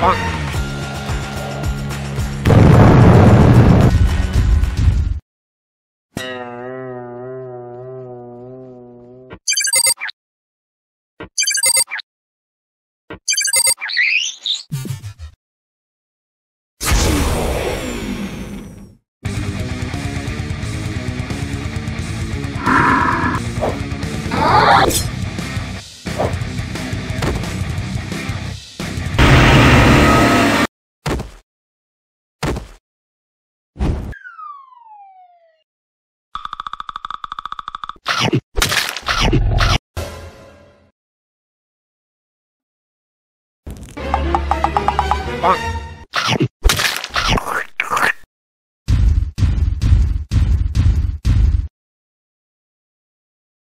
Bonk. 棒